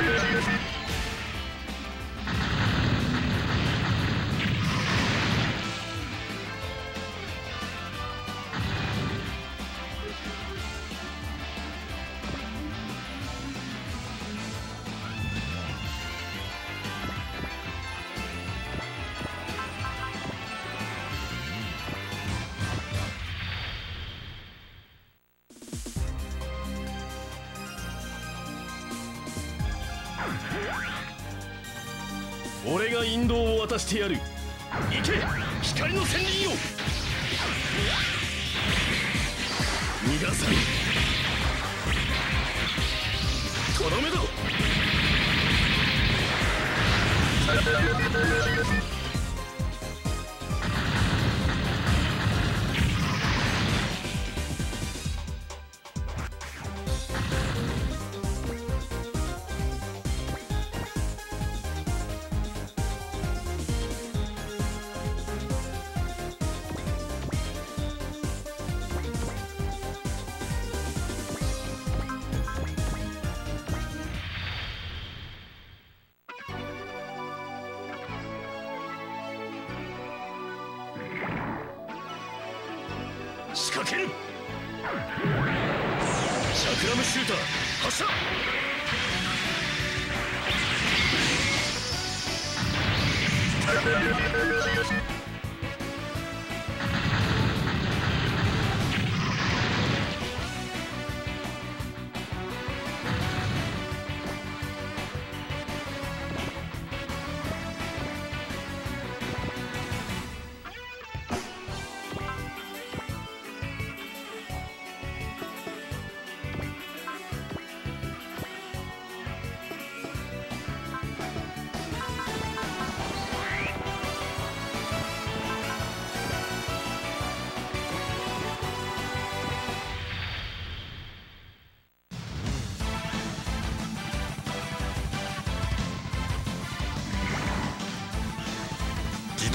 Yeah. 俺が引導を渡してやる。行け！光の仙人よ逃がさぬとどめだ。けるシャクラムシューター発射。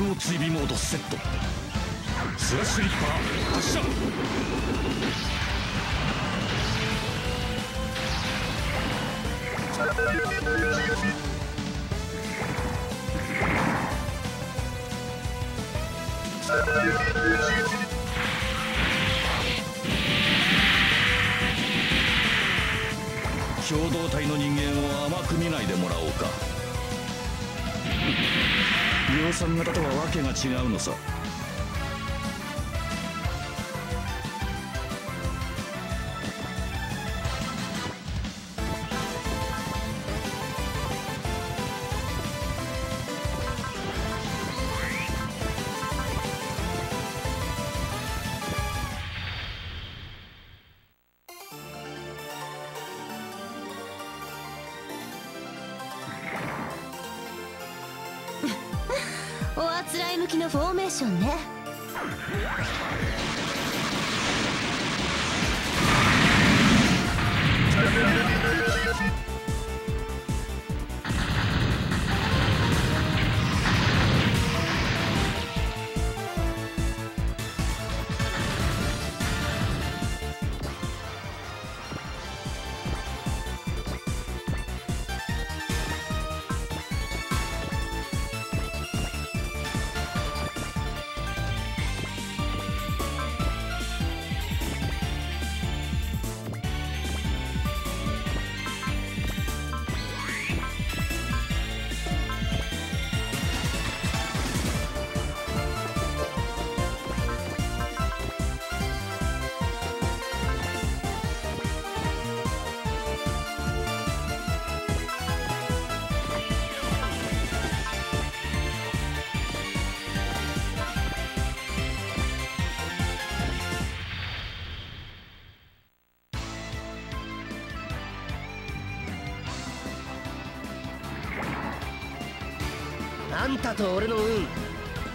動追尾モードセット。スラッシュリッパー発射。共同体の人間を甘く見ないでもらおうか。量産型とはわけが違うのさ。おあつらい向きのフォーメーションね。あんたと俺の運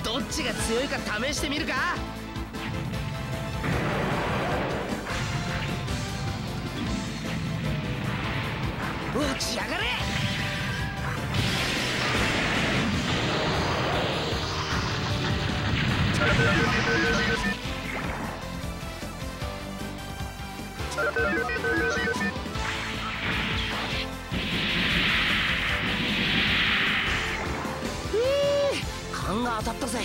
どっちが強いか試してみるか？落ちやがれ！当たったぜ。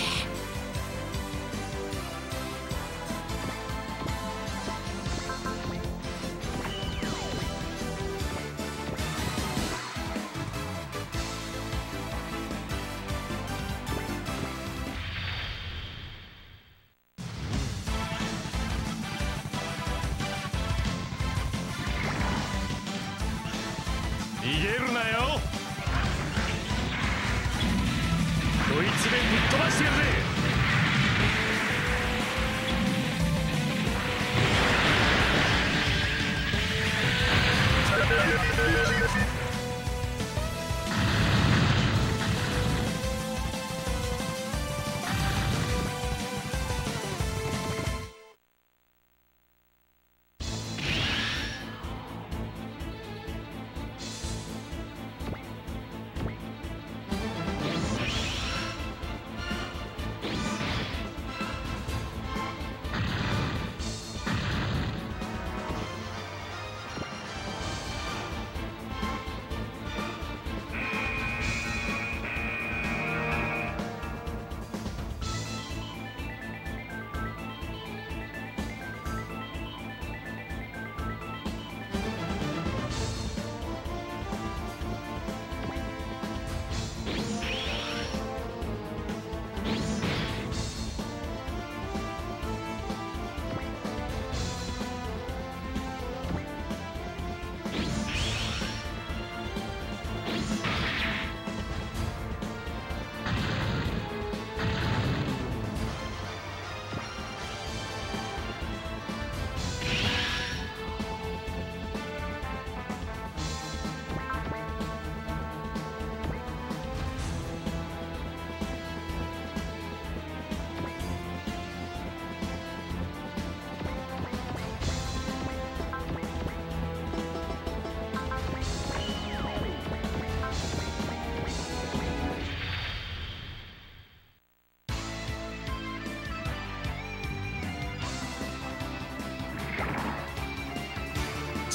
逃げるなよ。こいつでぶっ飛ばしてやるぜ。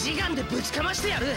ジガンでぶちかましてやる。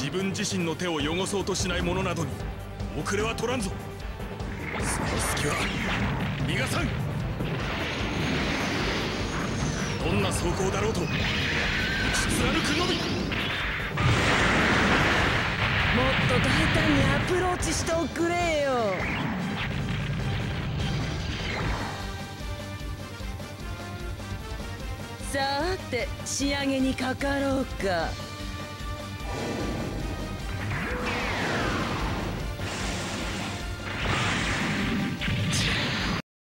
自分自身の手を汚そうとしない者などに遅れは取らんぞ。その隙は逃がさん。どんな走行だろうと打ち貫くのみ。もっと大胆にアプローチしておくれよ。さーて仕上げにかかろうか。